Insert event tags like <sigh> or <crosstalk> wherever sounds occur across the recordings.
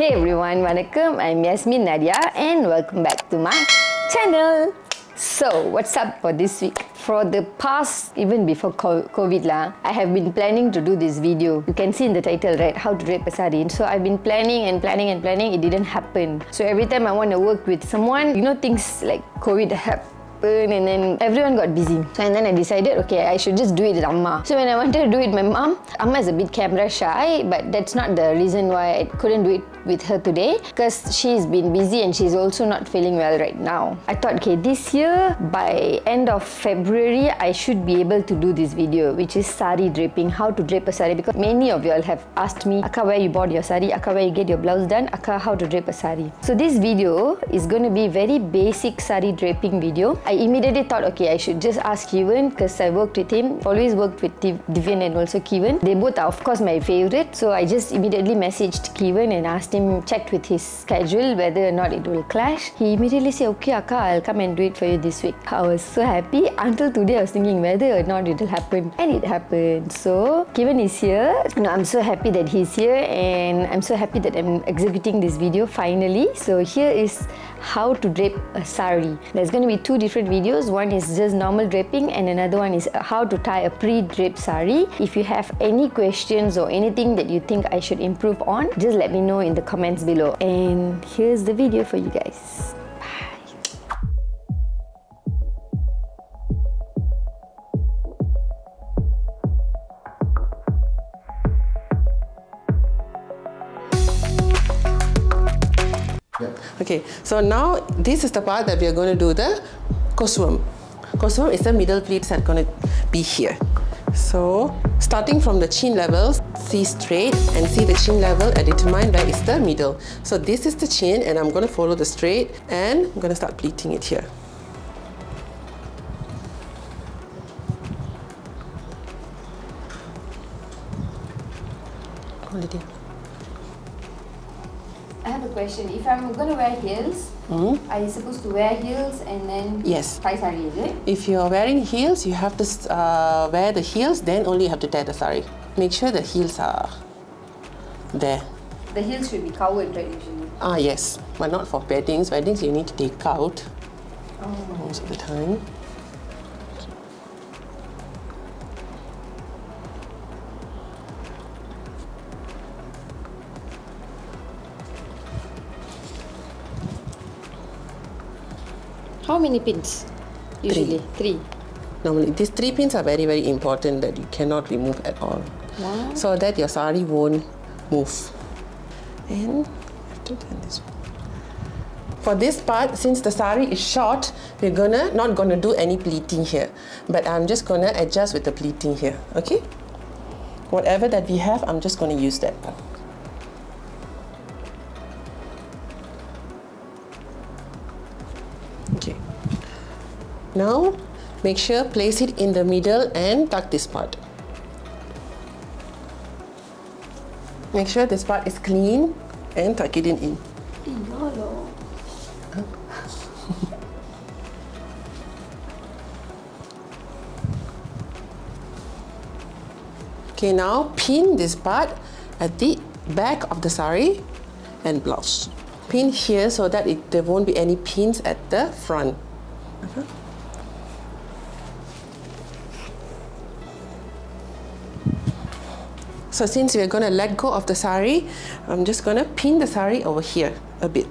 Hey everyone, Vanakkam. I'm Yasmin Nadiah and welcome back to my channel. So, what's up for this week? For the past, even before COVID lah, I have been planning to do this video. You can see in the title, right? How to drape a sari. So I've been planning and planning and planning. It didn't happen. So every time I want to work with someone, you know, things like COVID happen and then everyone got busy. So and then I decided, okay, I should just do it with Amma. So when I wanted to do it with my mom, Amma is a bit camera shy, but that's not the reason why I couldn't do it with her today because she's been busy and she's also not feeling well right now. I thought, okay, this year by end of February, I should be able to do this video, which is sari draping, how to drape a sari because many of you all have asked me, Akka, where you bought your sari? Akka, where you get your blouse done? Akka, how to drape a sari? So this video is going to be very basic sari draping video. I immediately thought, okay, I should just ask Keevan because I worked with him, always worked with Div- Divian and also Keevan. They both are, of course, my favorite. So I just immediately messaged Keevan and asked him, checked with his schedule whether or not it will clash. He immediately said, okay, Akka, I'll come and do it for you this week. I was so happy until today I was thinking whether or not it will happen. And it happened. So Keevan is here. You know, I'm so happy that he's here and I'm so happy that I'm executing this video finally. So here is how to drape a sari. There's going to be two different videos. One is just normal draping and another one is how to tie a pre-draped sari. If you have any questions or anything that you think I should improve on, just let me know in the comments below. And here's the video for you guys. Okay, so now this is the part that we are going to do the koswam. Koswam is the middle pleats that are going to be here. So, starting from the chin level, see straight and see the chin level and determine where is the middle. So this is the chin and I'm going to follow the straight and I'm going to start pleating it here. Question. If I'm going to wear heels, are you supposed to wear heels and then Yes. tie sari, is it? If you're wearing heels, you have to uh, wear the heels, then only you have to tie the sari. Make sure the heels are there. The heels should be covered, right, usually. Ah, yes, but not for weddings. Weddings you need to take out most of the time. How many pins? Usually three. Normally, these three pins are very, very important that you cannot remove at all. Wow. So that your sari won't move. And to turn this one. For this part, since the sari is short, we're gonna not gonna do any pleating here. But I'm just gonna adjust with the pleating here. Okay? Whatever that we have, I'm just gonna use that. Now, make sure place it in the middle and tuck this part. Make sure this part is clean and tuck it in. in. Okay, now pin this part at the back of the sari and blouse. Pin here so that it, there won't be any pins at the front. Uh-huh. So since we're going to let go of the sari, I'm just going to pin the sari over here a bit.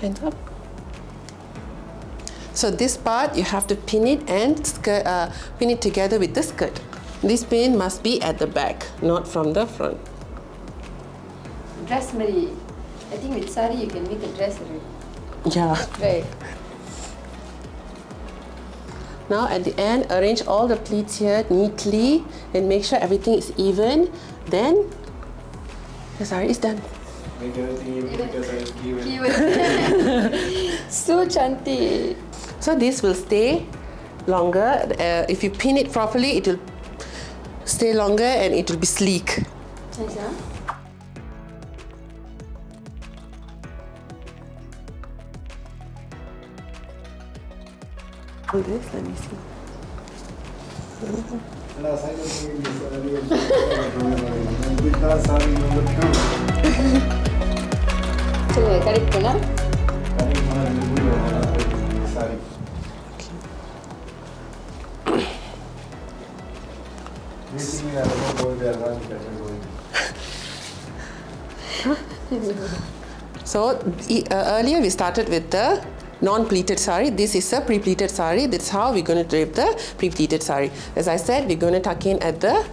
And up. So this part you have to pin it and skirt, uh, pin it together with the skirt. This pin must be at the back, not from the front. Dress Mary. I think with sari you can make a dress already. Yeah. Right. Now at the end, arrange all the pleats here neatly and make sure everything is even. Then the sari is done. Make everything even because I was given. <laughs> so cantik. So this will stay longer. Uh, if you pin it properly, it will stay longer and it will be sleek. Nice, huh? Hold this, let me see. Last I was doing this earlier. With that sorry number two. சொல்லுங்க கடைக்கு போனா கடைக்கு போனா ரெண்டு மூணு வேணும். Sorry. Basically, I don't know where they are better going. So e- uh, earlier we started with the non-pleated sari. This is a pre-pleated sari. That's how we're going to drape the pre-pleated sari. As I said, we're going to tuck in at the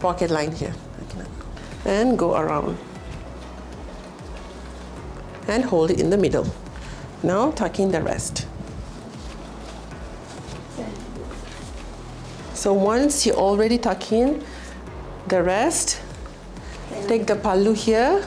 pocket line here and go around and hold it in the middle. Now tuck in the rest. So once you already tuck in the rest, take the pallu here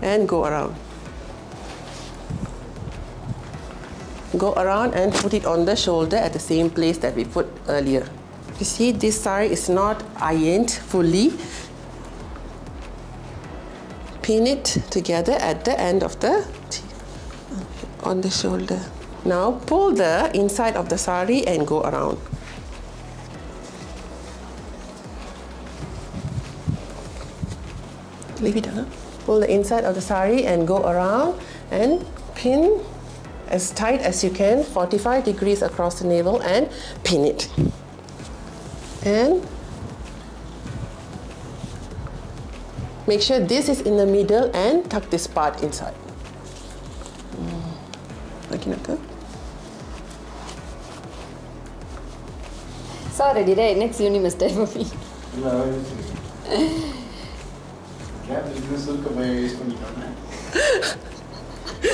and go around. Go around and put it on the shoulder at the same place that we put earlier. You see, this sari is not ironed fully. Pin it together at the end of the on the shoulder. Now pull the inside of the sari and go around. Leave it huh? Pull the inside of the sari and go around and pin as tight as you can, 45 degrees across the navel and pin it. And make sure this is in the middle and tuck this part inside. Okay, Naka? saw already right next uni must tell <laughs> me இல்ல, அவன் யோசிச்சிருக்கேன். Gap இருக்கு, சுருக்க பையன் use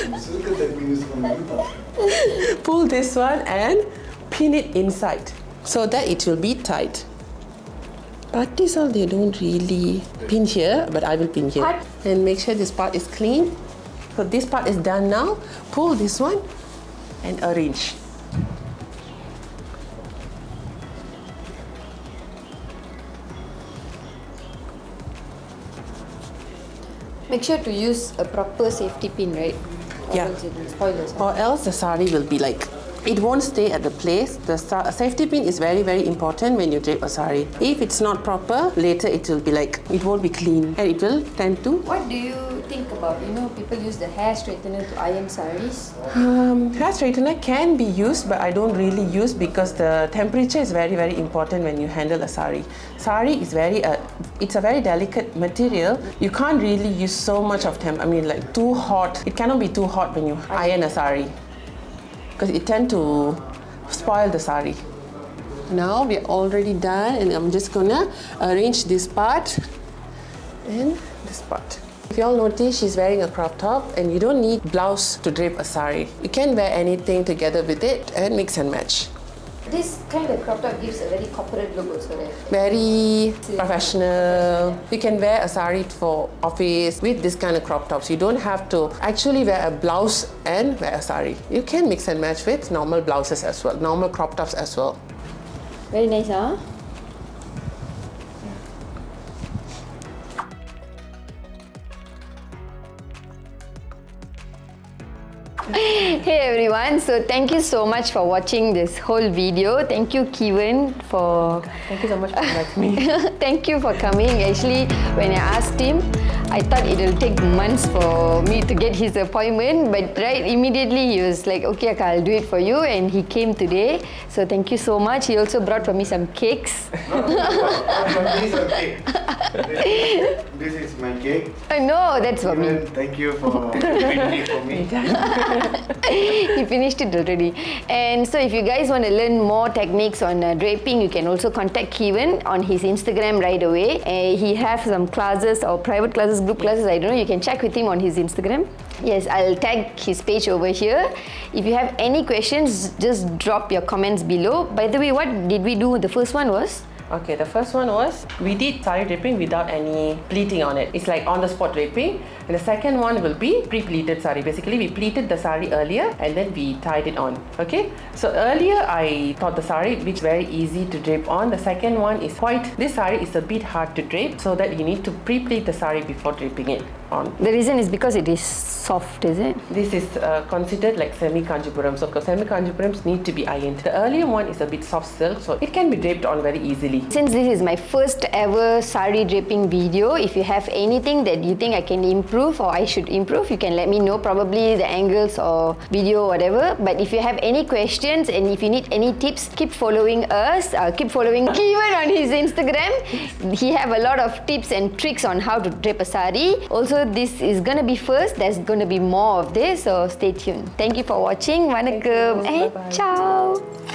<laughs> Pull this one and pin it inside so that it will be tight. Practice all they don't really pin here, but I will pin here. And make sure this part is clean. So this part is done now. Pull this one and arrange. make sure to use a proper safety pin right Yeah. else it will spoil the sari. Or else the sari will be like, it won't stay at the place. The sa- safety pin is very, very important when you drape a sari. If it's not proper, later it will be like, it won't be clean and it will tend to what do you think about you know people use the hair straightener to iron saris Um, hair straightener can be used, but I don't really use because the temperature is very, very important when you handle a sari. Sari is very, uh, it's a very delicate material. You can't really use so much of temp. I mean, like too hot. It cannot be too hot when you iron a sari because it tend to spoil the sari. Now we're already done, and I'm just gonna arrange this part and this part. If you all notice, she's wearing a crop top and you don't need blouse to drape a sari. You can wear anything together with it and mix and match. this kind of crop top gives a very corporate look also right Very professional. You can wear a sari for office with this kind of crop tops. You don't have to actually wear a blouse and wear a sari. You can mix and match with normal blouses as well, normal crop tops as well. very nice huh everyone, so thank you so much for watching this whole video. Thank you, Keevan, for Thank you so much for inviting me. <laughs> Thank you for coming. Actually, when I asked him, I thought it will take months for me to get his appointment, but right immediately he was like, "Okay, Akka, I'll do it for you," and he came today. So thank you so much. He also brought for me some cakes. This is okay. This is my cake. Uh, I know that's for me. Even Thank you for <laughs> making it for me. he finished it already. And so, if you guys want to learn more techniques on uh, draping, you can also contact Keevan on his Instagram right away. Uh, he has some classes or private classes, group classes. I don't know. You can check with him on his Instagram. Yes, I'll tag his page over here. If you have any questions, just drop your comments below. By the way, what did we do? The first one was. Okay, the first one was we did sari draping without any pleating on it. It's like on the spot draping. And the second one will be pre-pleated sari. Basically, we pleated the sari earlier and then we tied it on. Okay, so earlier I thought the sari which is very easy to drape on. The second one is quite, this sari is a bit hard to drape so that you need to pre-pleat the sari before draping it on. The reason is because it is soft, is it? This is uh, considered like semi kanjipuram. So semi kanjipurams need to be ironed. The earlier one is a bit soft silk, so it can be draped on very easily. Sari. Since this is my first ever sari draping video, if you have anything that you think I can improve or I should improve, you can let me know. Probably the angles or video or whatever. But if you have any questions and if you need any tips, keep following us. Uh, keep following <laughs> Keevan on his Instagram. He have a lot of tips and tricks on how to drape a sari. Also, this is gonna be first. There's gonna be more of this, so stay tuned. Thank you for watching. Vanakkam and ciao.